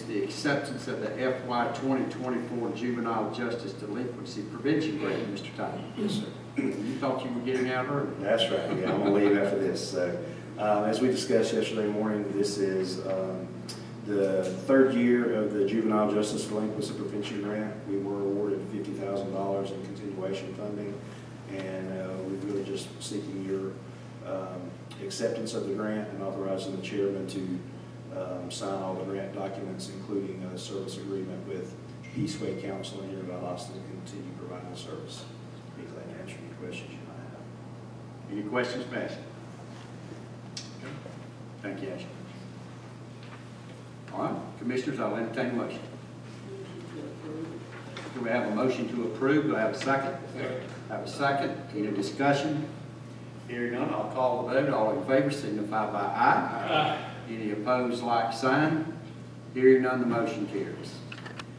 is the acceptance of the FY 2024 Juvenile Justice Delinquency Prevention Grant, Mr. Tyler. Yes, sir. You thought you were getting out early. That's right, yeah, I'm gonna leave after this. So, um, as we discussed yesterday morning, this is, um, the third year of the Juvenile Justice Delinquency Prevention Grant. We were awarded fifty thousand dollars in continuation funding, and, uh, we're really just seeking your, um, acceptance of the grant and authorizing the chairman to, um, sign all the grant documents, including a service agreement with Peaceway here in Valdosta to continue providing the service. Be glad to answer any questions you might have. Any questions, Matt? Thank you, Ashley. All right, Commissioners, I'll entertain a motion. Do we have a motion to approve? Do I have a second? Have a second. Any discussion? Hearing none, I'll call the vote. All in favor signify by aye. Any opposed, like sign. Hearing none, the motion carries.